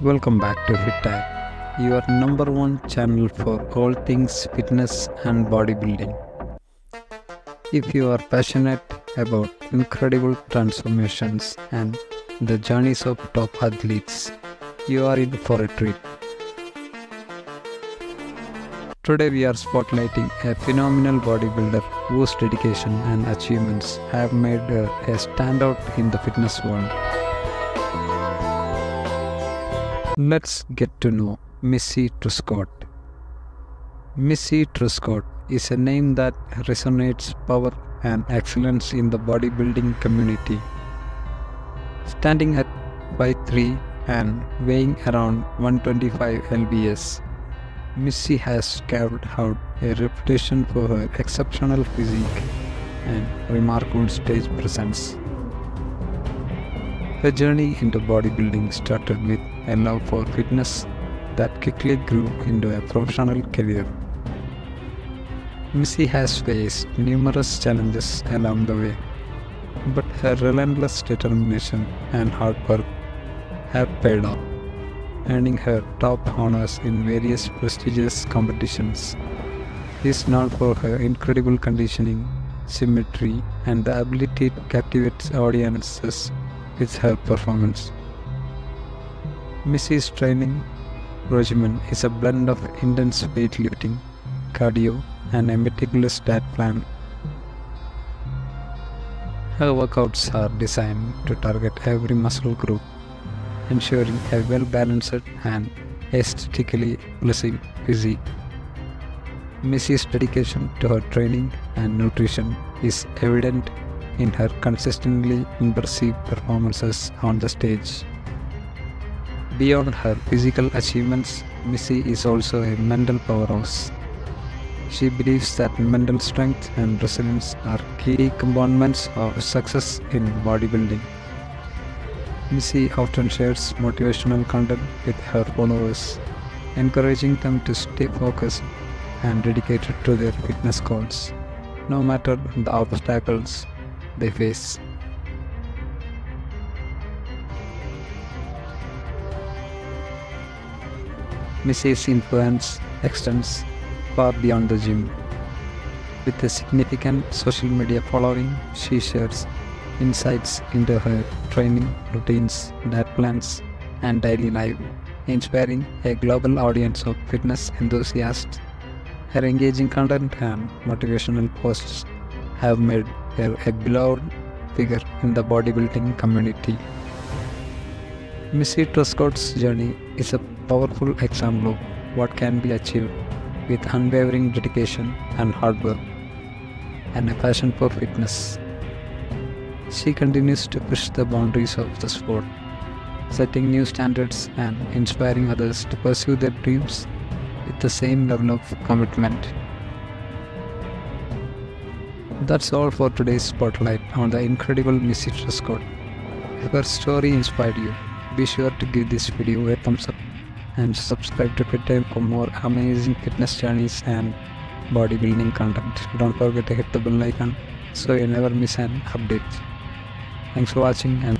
Welcome back to FiTime, your number one channel for all things fitness and bodybuilding. If you are passionate about incredible transformations and the journeys of top athletes, you are in for a treat. Today we are spotlighting a phenomenal bodybuilder whose dedication and achievements have made her a standout in the fitness world. Let's get to know Missy Truscott. Missy Truscott is a name that resonates power and excellence in the bodybuilding community. Standing at 5'3 and weighing around 125 lbs, Missy has carved out a reputation for her exceptional physique and remarkable stage presence. Her journey into bodybuilding started with a love for fitness that quickly grew into a professional career. Missy has faced numerous challenges along the way, but her relentless determination and hard work have paid off, earning her top honors in various prestigious competitions. Is known for her incredible conditioning, symmetry, and the ability to captivate audiences with her performance. Missy's training regimen is a blend of intense weightlifting, cardio, and a meticulous diet plan. Her workouts are designed to target every muscle group, ensuring a well balanced and aesthetically pleasing physique. Missy's dedication to her training and nutrition is evident in her consistently impressive performances on the stage. Beyond her physical achievements, Missy is also a mental powerhouse. She believes that mental strength and resilience are key components of success in bodybuilding. Missy often shares motivational content with her followers, encouraging them to stay focused and dedicated to their fitness goals, no matter the obstacles they face. Missy's influence extends far beyond the gym. With a significant social media following, she shares insights into her training routines, diet plans, and daily life, inspiring a global audience of fitness enthusiasts. Her engaging content and motivational posts have made her a beloved figure in the bodybuilding community. Missy Truscott's journey is a powerful example of what can be achieved with unwavering dedication and hard work and a passion for fitness. She continues to push the boundaries of the sport, setting new standards and inspiring others to pursue their dreams with the same level of commitment. That's all for today's spotlight on the incredible Missy Truscott. If her story inspired you, be sure to give this video a thumbs up and subscribe to Twitter for more amazing fitness journeys and bodybuilding content. Don't forget to hit the bell icon so you never miss an update. Thanks for watching and